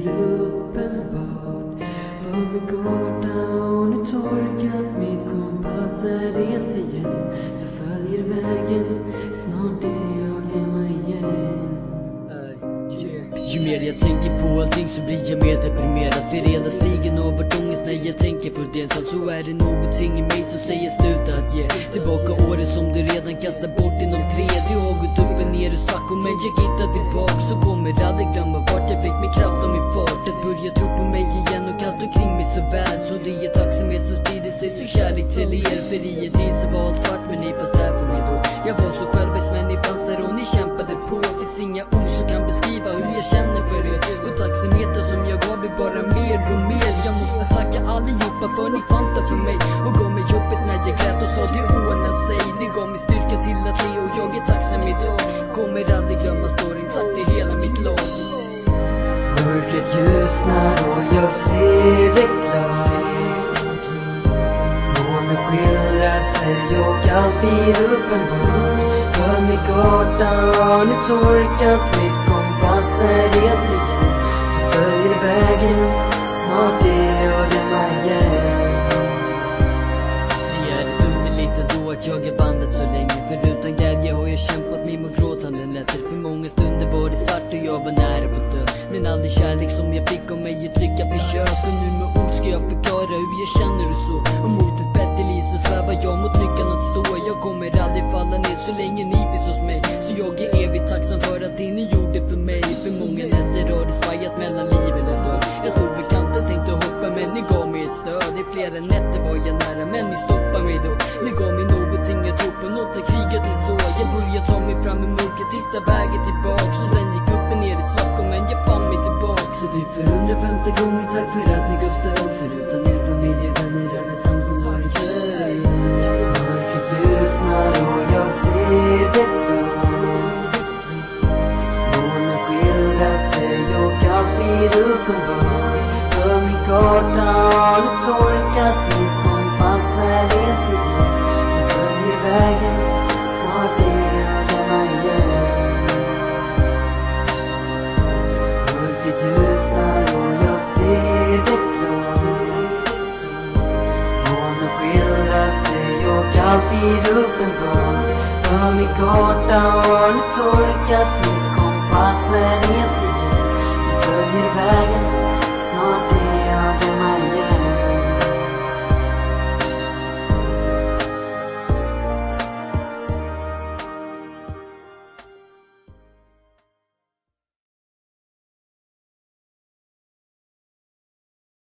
blir uppenbart. För min karta har nu torkat Mitt kompass är helt igen. Så följer vägen Snart är jag hemma igen. Ju mer jag tänker på allting så blir jag mer deprimerad. För hela stigen och vart ångest när jag tänker för det Så så är det någonting i mig som säger slut. Tillbaka året som du redan kastat bort inom tredje och har gått upp och ner i sacco men jag hittar tillbaka Så kommer aldrig glömma vart jag fick min kraft och min fart. Att börja tro på mig igen och allt omkring mig så väl. Så det är tacksamhet som sprider sig så kärlek till er. För i en tid så var allt svart men ni fanns där för mig då. Jag var så självisk men ni fanns där och ni kämpade på. Finns inga ord som kan beskriva hur jag känner för er. Och tacksamheten som jag gav blir bara mer och mer. Jag måste tacka allihopa för ni fanns där för mig. Och gav mig jobbet när jag Mörkret ljusnar och jag ser det klart Månen skildrar sig och allt blir uppenbart. För min karta har nu torkat, mitt kompass är helt igen Så följer vägen, snart är jag hemma igen. Det är underligt ändå att jag har vandrat så länge. För utan glädje har jag kämpat mig mot gråtande nätter. För många stunder var det svart och jag var nära på dö. Men all den kärlek som jag fick av mig ett lyckat försök Och nu med ord ska jag förklara hur jag känner och så. Och mot ett bättre liv så svävar jag mot lyckan att stå. Jag kommer aldrig falla ner så länge ni finns hos mig. Så jag är evigt tacksam för att det ni gjorde för mig. För många nätter har det svajat mellan liv eller död Jag stod vid kanten, tänkte hoppa men ni gav mig ett stöd. I flera nätter var jag nära men ni stoppade mig då. Ni gav mig någonting jag tror på, något. När kriget är så jag började ta mig fram i mörkret, hitta vägen tillbaks. Och den gick upp och ner i Stockholm men jag fann mig tillbaks. Så typ för 150 gånger tack för att ni gav stöd. För utan er familj och vänner hade Samson varit död Mörkret ljusnar och jag ser det klart Månen skildrar sig och allt blir uppenbart. För min karta har nu torkat, ner. Uppenbar För min karta har nu torkat, min kompass är helt